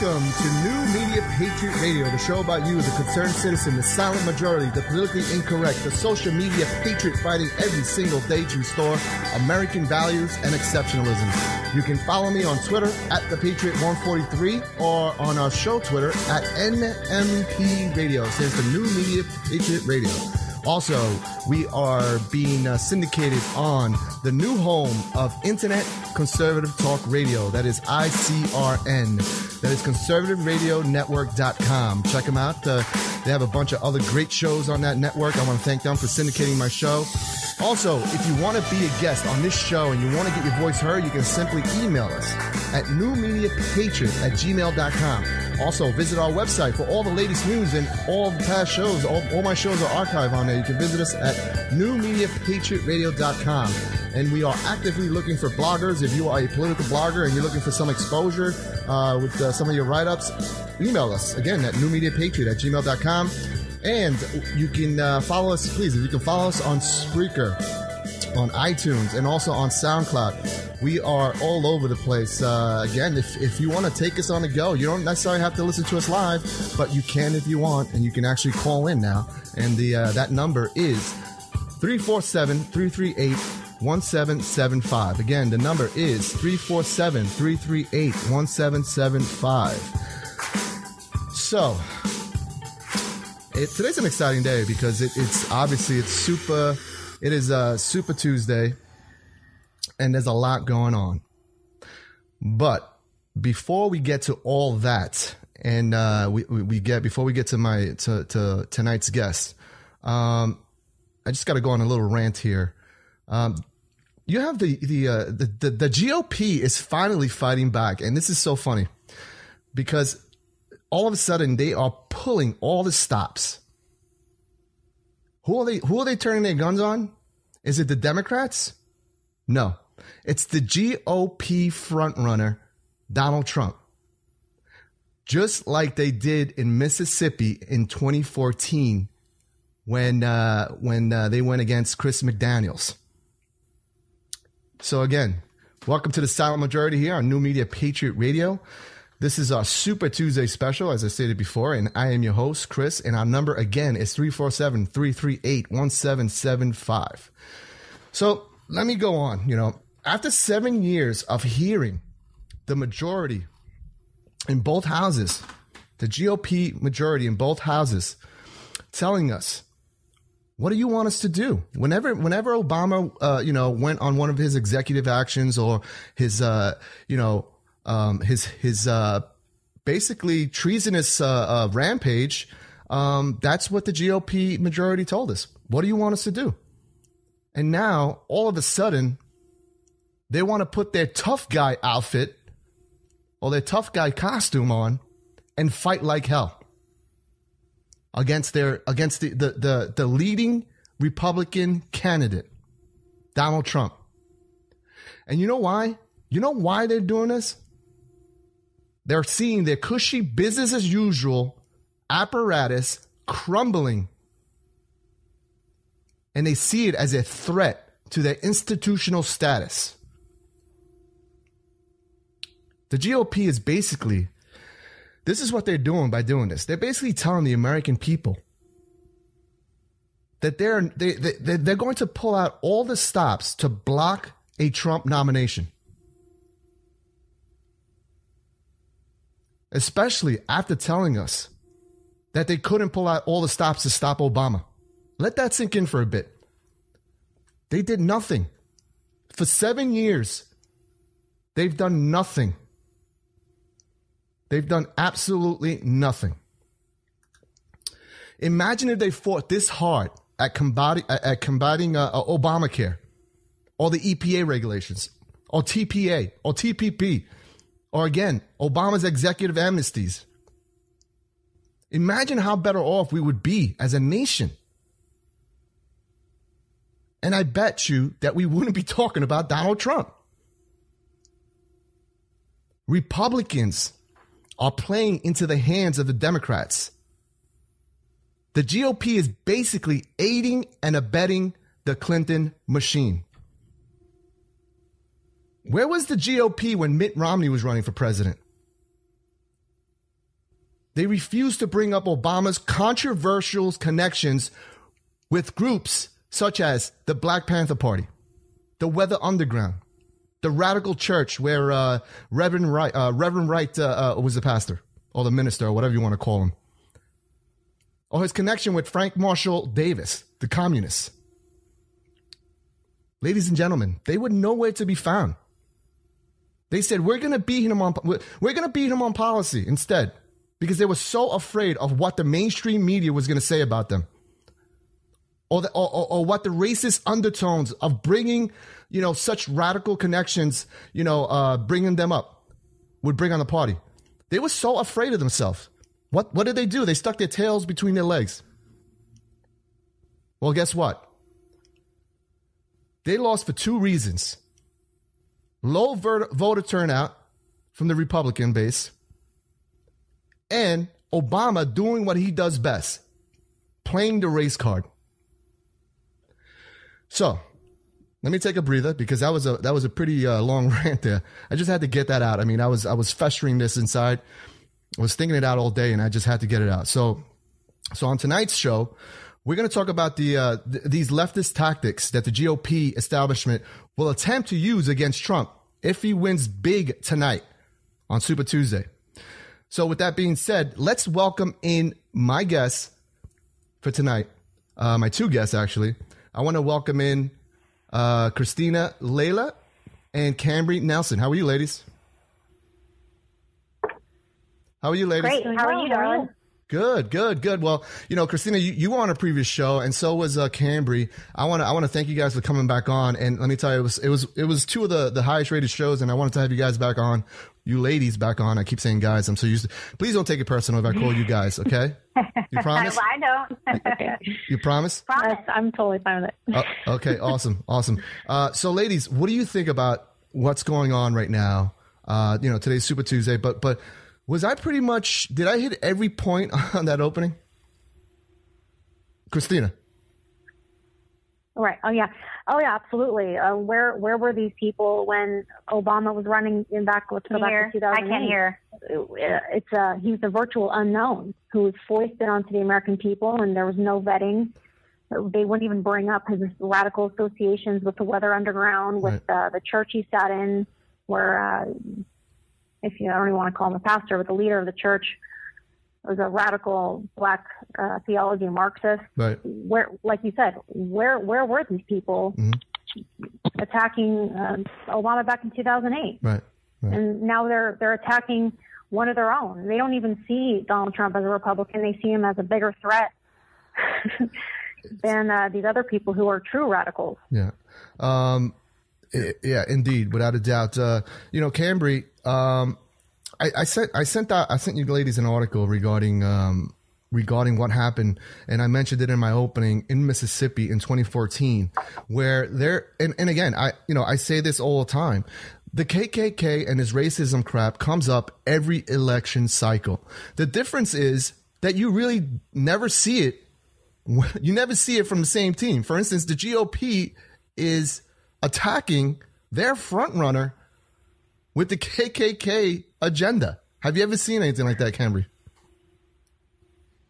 Welcome to New Media Patriot Radio, the show about you, the concerned citizen, the silent majority, the politically incorrect, the social media patriot fighting every single day to restore American values and exceptionalism. You can follow me on Twitter at the Patriot 143 or on our show Twitter at NMP Radio. It stands for New Media Patriot Radio. Also, we are being uh, syndicated on the new home of Internet Conservative Talk Radio. That is ICRN. That is conservativeradionetwork.com. Check them out. Uh, they have a bunch of other great shows on that network. I want to thank them for syndicating my show. Also, if you want to be a guest on this show and you want to get your voice heard, you can simply email us at newmediapatriot at gmail.com. Also, visit our website for all the latest news and all the past shows. All, all my shows are archived on there. You can visit us at newmediapatriotradio.com. And we are actively looking for bloggers. If you are a political blogger and you're looking for some exposure uh, with uh, some of your write ups, email us again at newmediapatriot at gmail.com. And you can uh, follow us, please, if you can follow us on Spreaker, on iTunes, and also on SoundCloud. We are all over the place. Uh, again, if, if you want to take us on the go, you don't necessarily have to listen to us live, but you can if you want, and you can actually call in now. And the uh, that number is 347 338 1775. Again, the number is 347 338 1775. So, it, today's an exciting day because it, it's obviously it's super. It is a Super Tuesday, and there's a lot going on. But before we get to all that, and uh, we, we get before we get to my to, to tonight's guest, um, I just got to go on a little rant here. Um, you have the the, uh, the the the GOP is finally fighting back, and this is so funny because all of a sudden they are pulling all the stops. Who are they? Who are they turning their guns on? Is it the Democrats? No, it's the GOP frontrunner Donald Trump. Just like they did in Mississippi in 2014 when uh, when uh, they went against Chris McDaniels. So again, welcome to the Silent Majority here on New Media Patriot Radio. This is our Super Tuesday special, as I stated before, and I am your host, Chris, and our number again is 347 338 1775. So let me go on. You know, after seven years of hearing the majority in both houses, the GOP majority in both houses, telling us what do you want us to do? Whenever, whenever Obama, uh, you know, went on one of his executive actions or his, uh, you know, um, his his uh, basically treasonous uh, uh, rampage, um, that's what the GOP majority told us. What do you want us to do? And now, all of a sudden, they want to put their tough guy outfit or their tough guy costume on and fight like hell against their against the, the, the, the leading Republican candidate, Donald Trump. And you know why? You know why they're doing this? They're seeing their cushy business as usual apparatus crumbling. And they see it as a threat to their institutional status. The GOP is basically this is what they're doing by doing this. They're basically telling the American people that they're they, they they're going to pull out all the stops to block a Trump nomination. Especially after telling us that they couldn't pull out all the stops to stop Obama. Let that sink in for a bit. They did nothing. For 7 years they've done nothing They've done absolutely nothing. Imagine if they fought this hard at combating, at combating uh, uh, Obamacare, or the EPA regulations, or TPA, or TPP, or again, Obama's executive amnesties. Imagine how better off we would be as a nation. And I bet you that we wouldn't be talking about Donald Trump. Republicans are playing into the hands of the Democrats. The GOP is basically aiding and abetting the Clinton machine. Where was the GOP when Mitt Romney was running for president? they refused to bring up Obama's controversial connections with groups such as the Black Panther Party, the Weather Underground, the Radical Church, where uh, Reverend Wright, uh, Reverend Wright uh, uh was the pastor or the minister or whatever you want to call him, or his connection with Frank Marshall Davis, the communists. Ladies and gentlemen, they were nowhere to be found. They said we're going to beat him on we're going to beat him on policy instead because they were so afraid of what the mainstream media was going to say about them. Or, the, or, or, what the racist undertones of bringing, you know, such radical connections, you know, uh, bringing them up would bring on the party. They were so afraid of themselves. What, what did they do? They stuck their tails between their legs. Well, guess what? They lost for two reasons low voter turnout from the Republican base, and Obama doing what he does best playing the race card. So, let me take a breather because that was a that was a pretty uh, long rant there. I just had to get that out. I mean, I was I was festering this inside. I was thinking it out all day, and I just had to get it out. So, so on tonight's show, we're going to talk about the uh, th- these leftist tactics that the GOP establishment will attempt to use against Trump if he wins big tonight on Super Tuesday. So, with that being said, let's welcome in my guests for tonight. Uh, my two guests, actually. I want to welcome in uh, Cristina Laila and Kambree Nelson. How are you, ladies? How are you, ladies? Great. How are you, darling? Good, good, good. Well, you know, Cristina, you, you were on a previous show, and so was uh, Kambree. I want to I want to thank you guys for coming back on. And let me tell you, it was it was it was two of the the highest rated shows, and I wanted to have you guys back on, you ladies back on. I keep saying guys. I'm so used. to Please don't take it personal if I call you guys. Okay? You promise? I don't. you promise? Promise. I'm totally fine with it. Uh, okay, awesome, awesome. Uh, so, ladies, what do you think about what's going on right now? Uh, you know, today's Super Tuesday, but but was I pretty much did I hit every point on that opening? Cristina. Right. Oh yeah. Oh yeah. Absolutely. Uh, where where were these people when Obama was running in back? Let's go back to 2008. I can't hear. It's a uh, he was a virtual unknown who was foisted onto the American people, and there was no vetting. They wouldn't even bring up his radical associations with the Weather Underground, with right. uh, the church he sat in, where uh, if you I don't even want to call him a pastor, but the leader of the church was a radical black uh, theology Marxist. Right. Where, like you said, where where were these people mm-hmm. attacking uh, Obama back in 2008? Right. right. And now they're they're attacking one of their own. They don't even see Donald Trump as a Republican. They see him as a bigger threat than uh, these other people who are true radicals. Yeah. Um, yeah, indeed, without a doubt. Uh, you know, Kambree, um, I, I, sent I sent out I sent you ladies an article regarding um, regarding what happened, and I mentioned it in my opening in Mississippi in 2014, where there and, and again I you know I say this all the time. The KKK and his racism crap comes up every election cycle. The difference is that you really never see it. You never see it from the same team. For instance, the GOP is attacking their frontrunner with the KKK agenda. Have you ever seen anything like that, Kambree?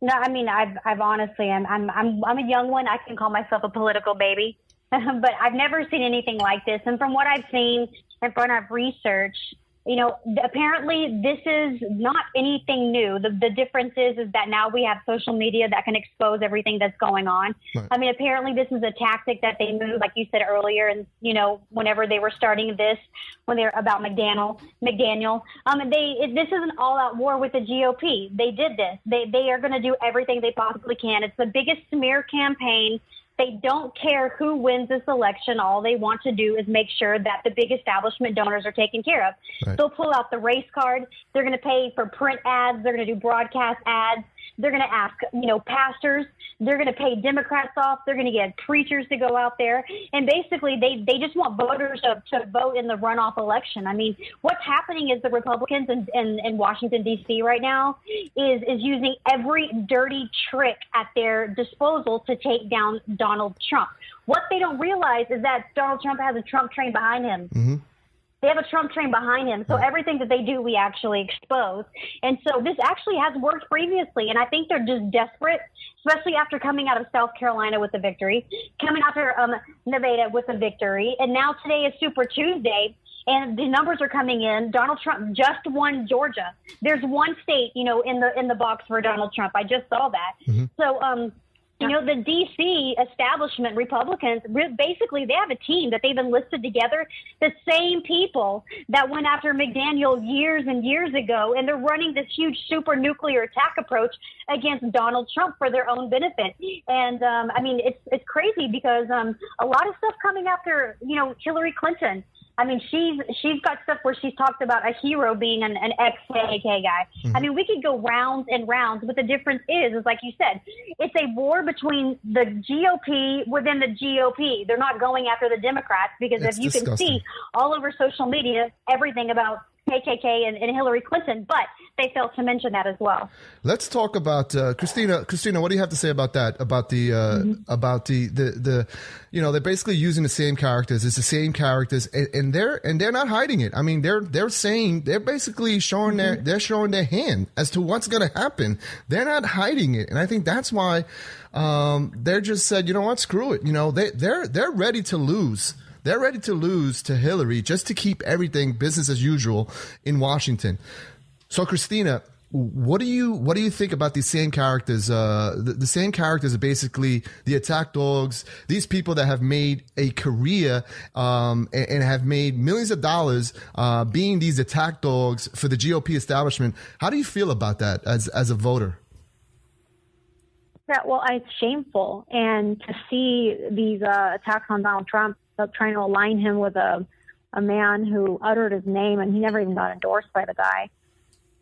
No, I mean, I've, I've honestly, I'm, I'm, I'm, I'm a young one. I can call myself a political baby, but I've never seen anything like this. And from what I've seen and from what I've researched, you know, apparently this is not anything new. The, the difference is, is that now we have social media that can expose everything that's going on. Right. I mean, apparently this is a tactic that they moved, like you said earlier, and you know, whenever they were starting this, when they're about McDaniel, McDaniel, um, they it, this is an all-out war with the GOP. They did this. They they are going to do everything they possibly can. It's the biggest smear campaign they don't care who wins this election. All they want to do is make sure that the big establishment donors are taken care of. Right. They'll pull out the race card. They're going to pay for print ads. They're going to do broadcast ads. They're going to ask, you know, pastors. They're going to pay Democrats off. They're going to get preachers to go out there, and basically, they they just want voters to, to vote in the runoff election. I mean, what's happening is the Republicans in, in, in Washington D.C. right now is is using every dirty trick at their disposal to take down Donald Trump. What they don't realize is that Donald Trump has a Trump train behind him. Mm-hmm. They have a Trump train behind him. So everything that they do, we actually expose. And so this actually has worked previously. And I think they're just desperate, especially after coming out of South Carolina with a victory, coming after um, Nevada with a victory. And now today is Super Tuesday and the numbers are coming in. Donald Trump just won Georgia. There's one state, you know, in the in the box for Donald Trump. I just saw that. Mm-hmm. So, um, you know, the D.C. establishment, Republicans, basically they have a team that they've enlisted together, the same people that went after McDaniel years and years ago, and they're running this huge super nuclear attack approach against Donald Trump for their own benefit. And um, I mean, it's it's crazy because um, a lot of stuff coming after you know Hillary Clinton I mean, she's she's got stuff where she's talked about a hero being an, an ex KKK guy. Mm-hmm. I mean, we could go rounds and rounds, but the difference is, is like you said, it's a war between the GOP within the GOP. They're not going after the Democrats because if you disgusting. can see all over social media everything about KKK and, and, Hillary Clinton, but they failed to mention that as well. Let's talk about uh, Cristina. Cristina, what do you have to say about that? About the uh, mm-hmm. about the, the the you know they're basically using the same characters. It's the same characters, and, and, they're and they're not hiding it. I mean, they're they're saying they're basically showing mm-hmm. their they're showing their hand as to what's going to happen. They're not hiding it, and I think that's why um, they're just said, you know what, screw it. You know, they they're they're ready to lose they're ready to lose to Hillary just to keep everything business as usual in Washington. So, Cristina, what do you what do you think about these same characters? Uh, the, the, same characters are basically the attack dogs. These people that have made a career um, and, and, have made millions of dollars uh, being these attack dogs for the GOP establishment. How do you feel about that as as a voter? Yeah, well, it's shameful, and to see these uh, attacks on Donald Trump trying to align him with a a man who uttered his name and he never even got endorsed by the guy.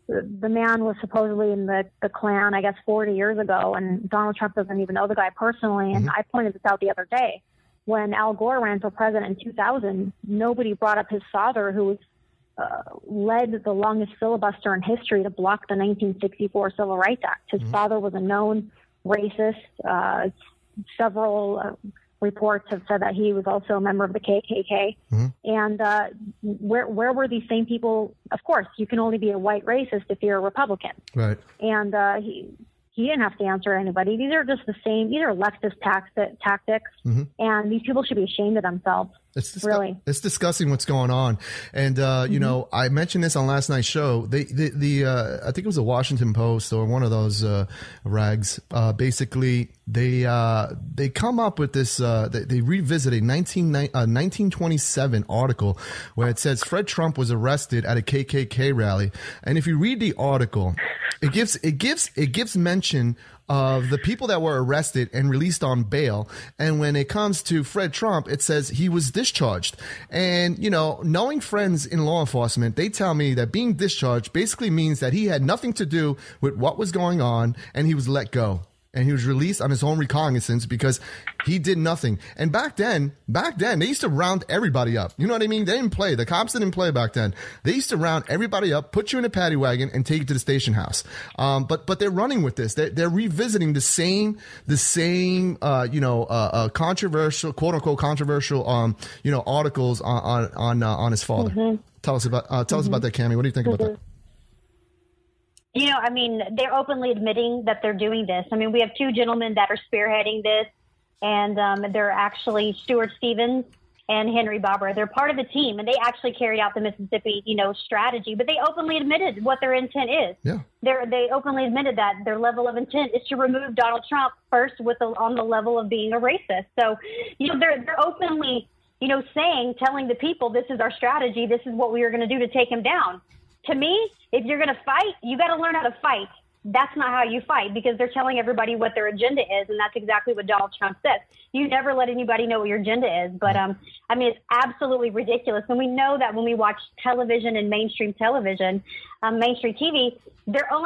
The, the man was supposedly in the the Klan, I guess, 40 years ago, and Donald Trump doesn't even know the guy personally. And mm-hmm. I pointed this out the other day when Al Gore ran for president in 2000. Nobody brought up his father, who was uh, led the longest filibuster in history to block the 1964 Civil Rights Act. His mm-hmm. father was a known racist. Uh, several uh, reports have said that he was also a member of the KKK. Mm-hmm. And uh, where where were these same people? Of course, you can only be a white racist if you're a Republican. Right. And uh, he he didn't have to answer anybody. These are just the same. These are leftist tax- tactics, mm-hmm. and these people should be ashamed of themselves. It's disgu- really it's discussing what's going on, and uh, you mm-hmm. know I mentioned this on last night's show. They, the the uh, I think it was a Washington Post or one of those uh, rags. Uh, basically, they uh, they come up with this. Uh, they, they, revisit a 19, 1927 article where it says Fred Trump was arrested at a KKK rally, and if you read the article, it gives it gives it gives mention of the people that were arrested and released on bail. And when it comes to Fred Trump, it says he was discharged. And, you know, knowing friends in law enforcement, they tell me that being discharged basically means that he had nothing to do with what was going on and he was let go and he was released on his own recognizance because he did nothing. And back then, back then, they used to round everybody up. You know what I mean? They didn't play. The cops didn't play back then. They used to round everybody up, put you in a paddy wagon, and take you to the station house. Um, but but they're running with this. They're, they're revisiting the same the same uh, you know uh, uh, controversial quote unquote controversial um, you know articles on on on, uh, on his father. Mm-hmm. Tell us about uh, tell mm-hmm. us about that, Cami. What do you think mm-hmm. about that? You know, I mean, they're openly admitting that they're doing this. I mean, we have two gentlemen that are spearheading this, and um, they're actually Stuart Stevens and Henry Barbour. They're part of the team, and they actually carried out the Mississippi, you know, strategy. But they openly admitted what their intent is. Yeah. They're, they openly admitted that their level of intent is to remove Donald Trump first, with the, on the level of being a racist. So, you know, they're they're openly, you know, saying, telling the people, this is our strategy. This is what we are going to do to take him down to me, if you're going to fight, you got to learn how to fight. That's not how you fight because they're telling everybody what their agenda is, and that's exactly what Donald Trump says. You never let anybody know what your agenda is, but um, I mean, it's absolutely ridiculous. And we know that when we watch television and mainstream television, um, mainstream TV, they're only